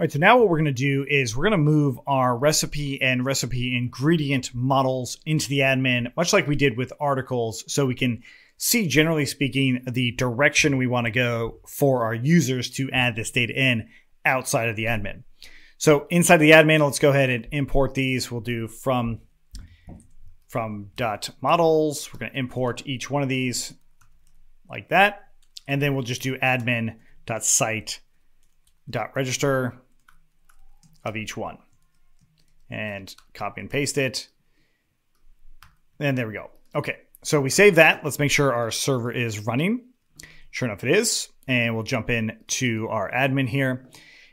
All right, so now what we're going to do is we're going to move our recipe and recipe ingredient models into the admin, much like we did with articles, so we can see, generally speaking, the direction we want to go for our users to add this data in outside of the admin. So inside the admin, let's go ahead and import these. We'll do from, from dot models. We're going to import each one of these like that. And then we'll just do admin dot site dot register of each one and copy and paste it. And there we go. Okay, so we save that. Let's make sure our server is running. Sure enough, it is. And we'll jump in to our admin here.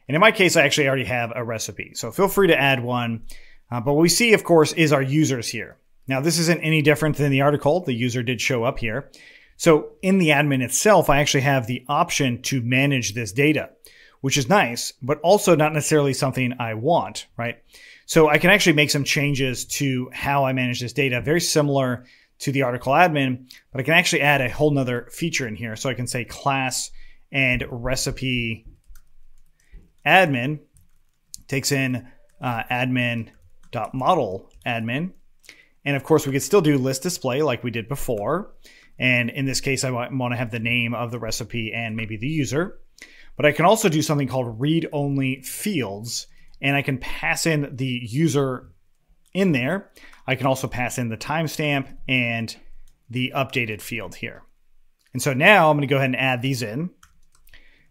And in my case, I actually already have a recipe. So feel free to add one. Uh, but what we see, of course, is our users here. Now, this isn't any different than the article. The user did show up here. So in the admin itself, I actually have the option to manage this data which is nice, but also not necessarily something I want, right? So I can actually make some changes to how I manage this data, very similar to the article admin, but I can actually add a whole nother feature in here. So I can say class and recipe admin takes in uh, admin.model admin. And of course, we could still do list display like we did before. And in this case, I want to have the name of the recipe and maybe the user. But I can also do something called read only fields, and I can pass in the user in there. I can also pass in the timestamp and the updated field here. And so now I'm going to go ahead and add these in,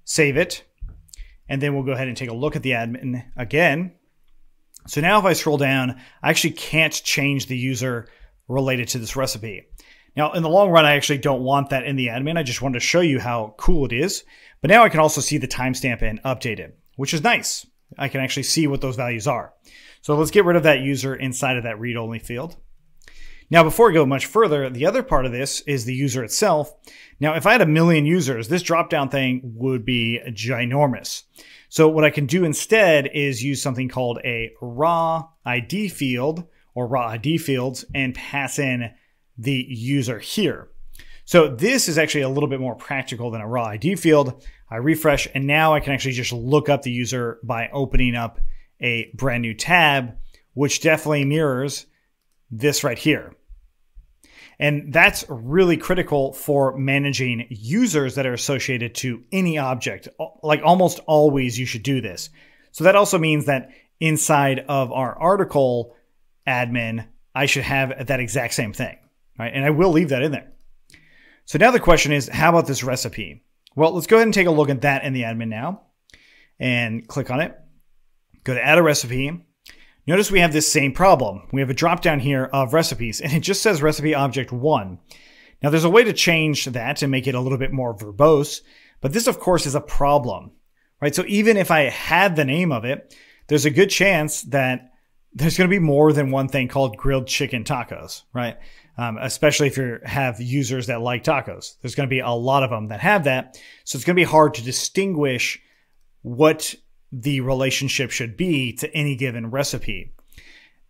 save it, and then we'll go ahead and take a look at the admin again. So now if I scroll down, I actually can't change the user related to this recipe. Now, in the long run, I actually don't want that in the admin. I just wanted to show you how cool it is. But now I can also see the timestamp and update it, which is nice. I can actually see what those values are. So let's get rid of that user inside of that read-only field. Now, before we go much further, the other part of this is the user itself. Now, if I had a million users, this drop-down thing would be ginormous. So what I can do instead is use something called a raw ID field or raw ID fields and pass in the user here. So this is actually a little bit more practical than a raw ID field. I refresh and now I can actually just look up the user by opening up a brand new tab, which definitely mirrors this right here. And that's really critical for managing users that are associated to any object. Like almost always, you should do this. So that also means that inside of our article admin, I should have that exact same thing, right? And I will leave that in there. So now the question is, how about this recipe? Well, let's go ahead and take a look at that in the admin now and click on it. Go to add a recipe. Notice we have this same problem. We have a drop down here of recipes and it just says recipe object one. Now there's a way to change that and make it a little bit more verbose, but this of course is a problem, right? So even if I had the name of it, there's a good chance that there's going to be more than one thing called grilled chicken tacos, right? um, especially if you have users that like tacos. There's going to be a lot of them that have that. So it's going to be hard to distinguish what the relationship should be to any given recipe.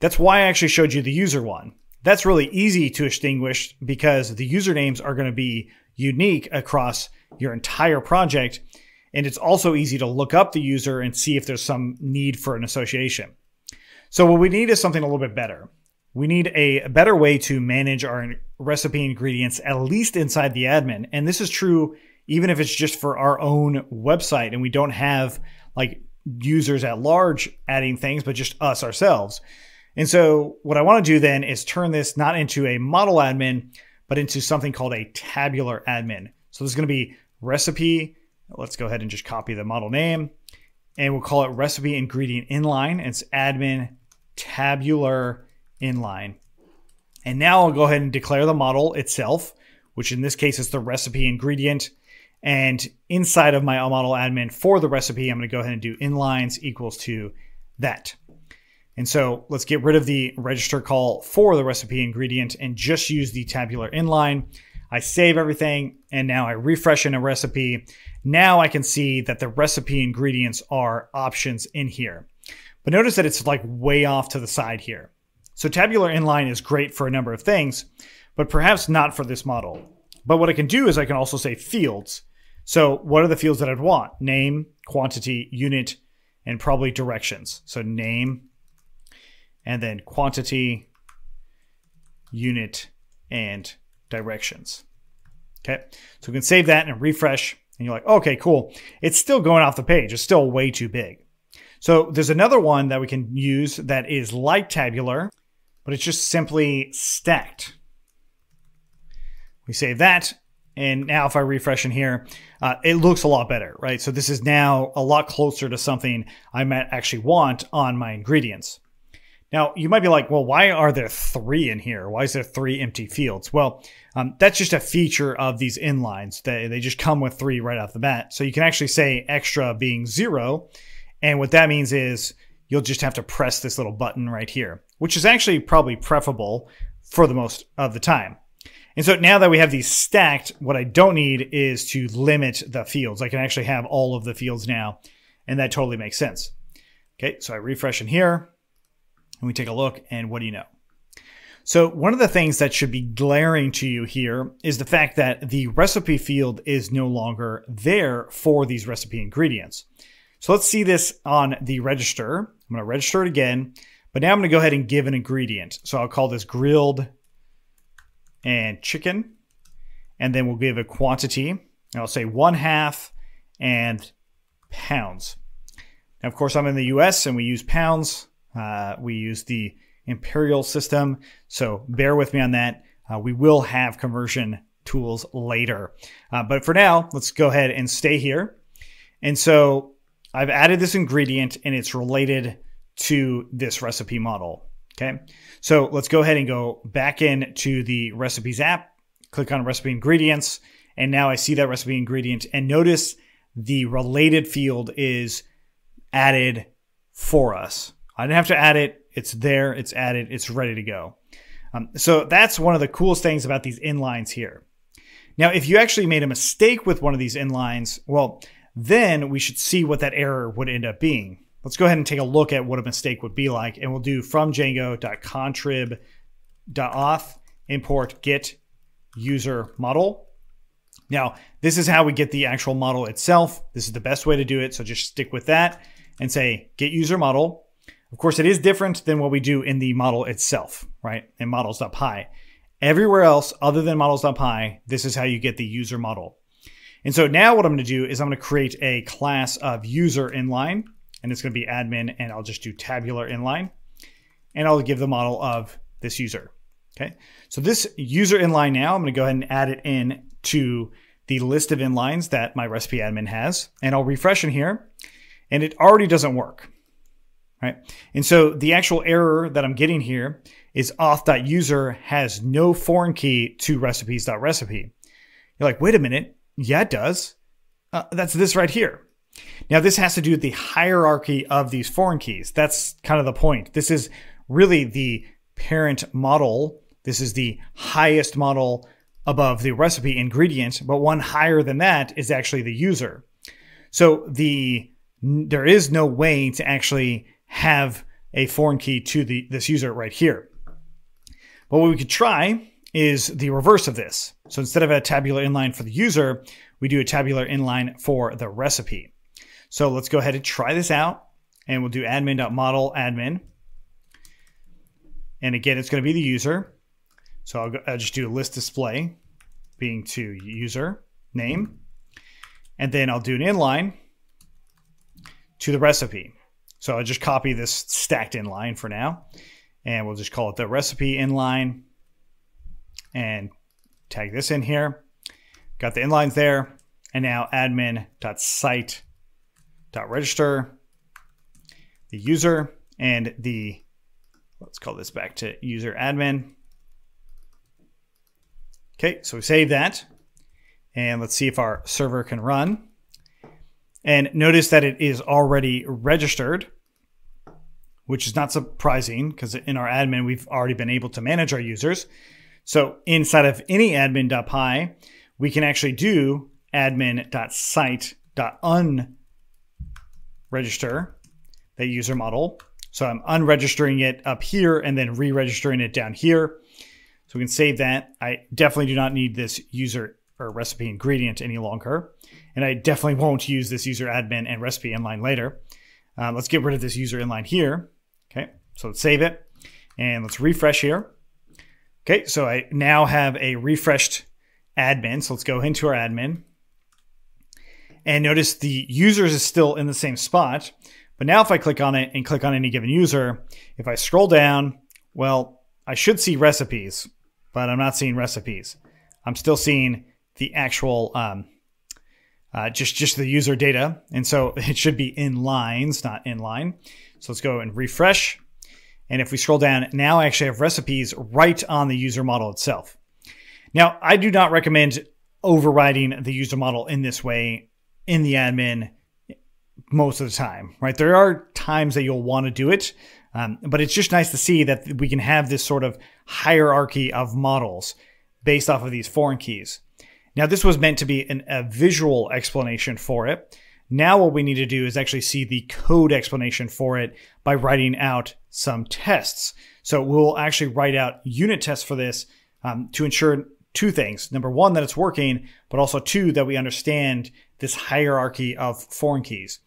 That's why I actually showed you the user one. That's really easy to distinguish because the usernames are going to be unique across your entire project. And it's also easy to look up the user and see if there's some need for an association. So what we need is something a little bit better. We need a better way to manage our recipe ingredients, at least inside the admin. And this is true even if it's just for our own website and we don't have like users at large adding things, but just us ourselves. And so what I want to do then is turn this not into a model admin, but into something called a tabular admin. So this is going to be recipe. Let's go ahead and just copy the model name and we'll call it recipe ingredient inline. It's admin tabular inline. And now I'll go ahead and declare the model itself, which in this case is the recipe ingredient. And inside of my model admin for the recipe, I'm going to go ahead and do inlines equals to that. And so let's get rid of the register call for the recipe ingredient and just use the tabular inline. I save everything and now I refresh in a recipe. Now I can see that the recipe ingredients are options in here. But notice that it's like way off to the side here. So tabular inline is great for a number of things, but perhaps not for this model. But what I can do is I can also say fields. So what are the fields that I'd want? Name, quantity, unit, and probably directions. So name and then quantity, unit, and directions. Okay, so we can save that and refresh, and you're like, okay, cool. It's still going off the page. It's still way too big. So there's another one that we can use that is like tabular, but it's just simply stacked. We save that, and now if I refresh in here, uh, it looks a lot better, right? So this is now a lot closer to something I might actually want on my ingredients. Now, you might be like, well, why are there three in here? Why is there three empty fields? Well, um, that's just a feature of these inlines. They, they just come with three right off the bat. So you can actually say extra being zero. And what that means is you'll just have to press this little button right here, which is actually probably preferable for the most of the time. And so now that we have these stacked, what I don't need is to limit the fields. I can actually have all of the fields now, and that totally makes sense. Okay, so I refresh in here, and we take a look, and what do you know? So one of the things that should be glaring to you here is the fact that the recipe field is no longer there for these recipe ingredients. So let's see this on the register. I'm going to register it again, but now I'm going to go ahead and give an ingredient. So I'll call this grilled and chicken. And then we'll give a quantity. I'll say one half and pounds. Now, of course, I'm in the US and we use pounds. Uh, we use the imperial system. So bear with me on that. Uh, we will have conversion tools later. Uh, but for now, let's go ahead and stay here. And so I've added this ingredient and it's related to this recipe model. Okay. So let's go ahead and go back into the recipes app, click on recipe ingredients. And now I see that recipe ingredient and notice the related field is added for us. I didn't have to add it. It's there. It's added. It's ready to go. Um, so that's one of the coolest things about these inlines here. Now, if you actually made a mistake with one of these inlines, well, then we should see what that error would end up being. Let's go ahead and take a look at what a mistake would be like. And we'll do from django.contrib.auth import get user model. Now, this is how we get the actual model itself. This is the best way to do it. So just stick with that and say get user model. Of course, it is different than what we do in the model itself, right? In models.py. Everywhere else other than models.py, this is how you get the user model. And so now what I'm going to do is I'm going to create a class of user inline and it's going to be admin, and I'll just do tabular inline, and I'll give the model of this user. Okay, so this user inline now, I'm going to go ahead and add it in to the list of inlines that my recipe admin has, and I'll refresh in here, and it already doesn't work. Right? And so the actual error that I'm getting here is auth.user has no foreign key to recipes.recipe. You're like, wait a minute. Yeah, it does. Uh, that's this right here. Now, this has to do with the hierarchy of these foreign keys. That's kind of the point. This is really the parent model. This is the highest model above the recipe ingredient, but one higher than that is actually the user. So the there is no way to actually have a foreign key to the this user right here. But what we could try is the reverse of this. So instead of a tabular inline for the user, we do a tabular inline for the recipe. So let's go ahead and try this out. And we'll do admin.model admin. And again, it's going to be the user. So I'll, go, I'll just do a list display being to user name. And then I'll do an inline to the recipe. So I'll just copy this stacked inline for now. And we'll just call it the recipe inline and tag this in here. Got the inlines there. And now admin.site dot register the user and the let's call this back to user admin. Okay, so we save that. And let's see if our server can run. And notice that it is already registered, which is not surprising because in our admin, we've already been able to manage our users. So inside of any admin.py, we can actually do admin.site.un register that user model. So I'm unregistering it up here and then re-registering it down here. So we can save that. I definitely do not need this user or recipe ingredient any longer. And I definitely won't use this user admin and recipe inline later. Uh, let's get rid of this user inline here. Okay, so let's save it and let's refresh here. Okay, so I now have a refreshed admin. So let's go into our admin. And notice the users is still in the same spot. But now if I click on it and click on any given user, if I scroll down, well, I should see recipes, but I'm not seeing recipes. I'm still seeing the actual um, uh, just just the user data, and so it should be in lines, not in line. So let's go and refresh. And if we scroll down, now I actually have recipes right on the user model itself. Now, I do not recommend overriding the user model in this way in the admin most of the time, right? There are times that you'll want to do it, um, but it's just nice to see that we can have this sort of hierarchy of models based off of these foreign keys. Now, this was meant to be an, a visual explanation for it. Now, what we need to do is actually see the code explanation for it by writing out some tests. So we'll actually write out unit tests for this um, to ensure two things. Number one, that it's working, but also two, that we understand this hierarchy of foreign keys.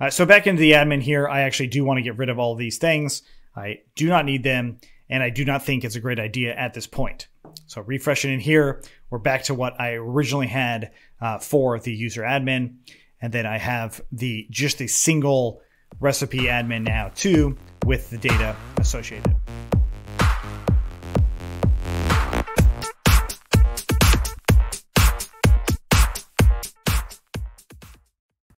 Uh, so back into the admin here, I actually do want to get rid of all of these things. I do not need them, and I do not think it's a great idea at this point. So refreshing in here, we're back to what I originally had uh, for the user admin. And then I have the just a single recipe admin now too with the data associated.